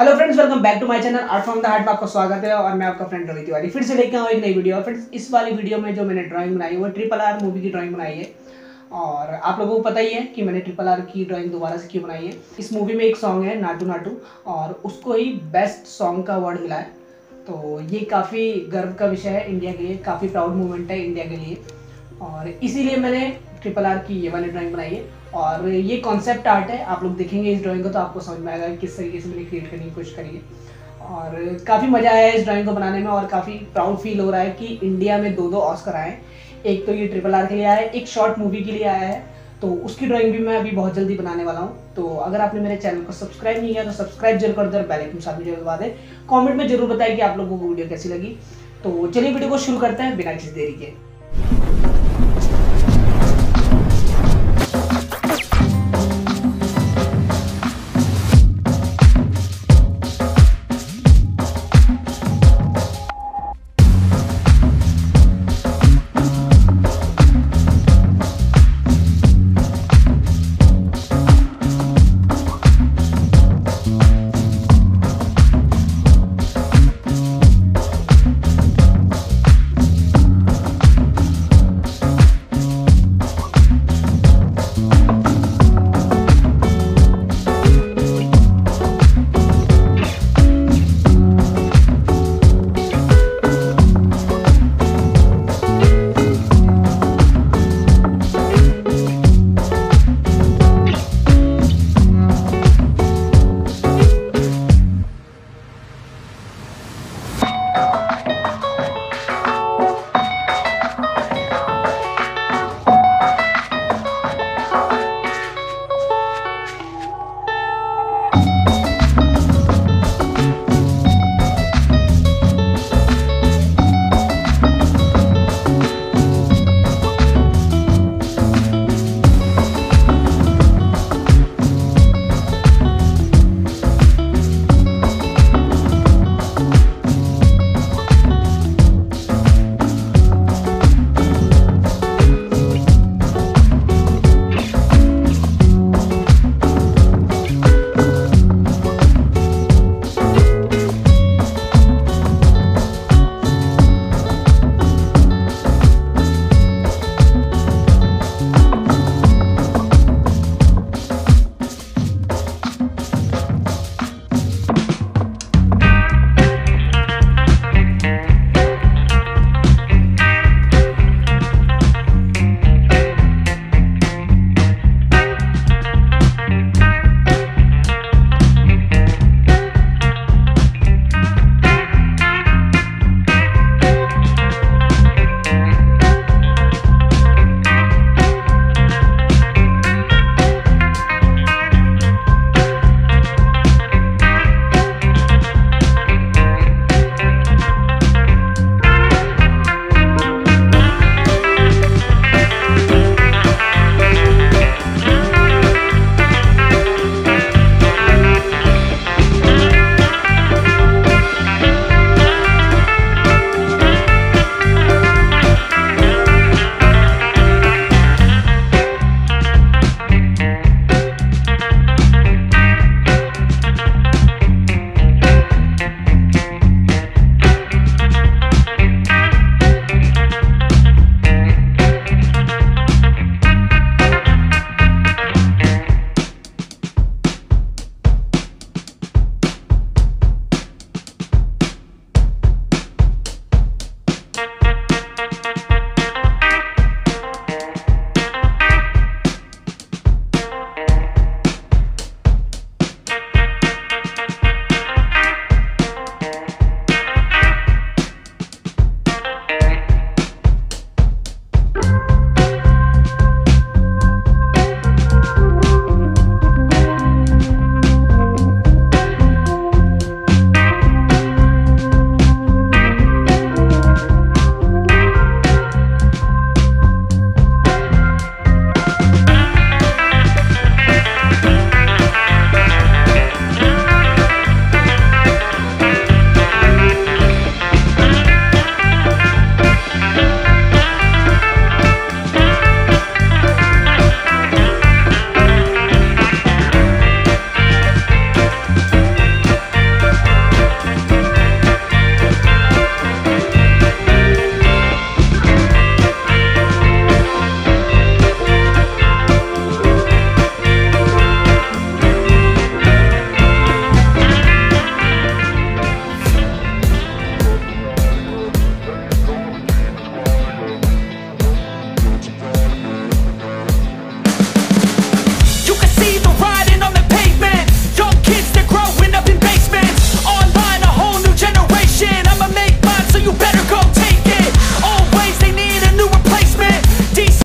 Hello friends welcome back to my channel Art from the Heart में आपका स्वागत है और मैं आपका फ्रेंड रवि तिवारी। फिर से लेके आऊँ एक नई वीडियो फ्रेंड्स इस वाली वीडियो में जो मैंने ड्राइंग बनाई वो ट्रिपल आर मूवी की ड्राइंग बनाई है। और आप लोगों को पता ही है कि मैंने ट्रिपल आर की ड्राइंग दोबारा से क्यों बनाई है। इस मूवी में एक सॉन्ग है, नाटू नाटू, और उसको ही बेस्ट सॉन्ग का अवार्ड मिला है। तो ये काफ़ी गर्व का विषय है इंडिया के लिए, काफ़ी प्राउड मूवमेंट है इंडिया के लिए। और इसीलिए मैंने ट्रिपल आर की ये वाली ड्राइंग बनाई है। और ये कॉन्सेप्ट आर्ट है, आप लोग देखेंगे इस ड्राइंग को तो आपको समझ में आएगा किस तरीके से मैंने क्रिएट करने की कोशिश करी है। और काफ़ी मज़ा आया है इस ड्राइंग को बनाने में और काफ़ी प्राउड फील हो रहा है कि इंडिया में दो दो ऑस्कर आए एक तो ये ट्रिपल आर के लिए आया है, एक शॉर्ट मूवी के लिए आया है। तो उसकी ड्राइंग भी मैं अभी बहुत जल्दी बनाने वाला हूँ। तो अगर आपने मेरे चैनल को सब्सक्राइब नहीं किया तो सब्सक्राइब ज़रूर कर दो बेल आइकन साथ में ज़रूर दबा दें। कमेंट में ज़रूर बताएँ कि आप लोगों को वीडियो कैसी लगी। तो चलिए वीडियो को शुरू करते हैं बिना किसी देरी के।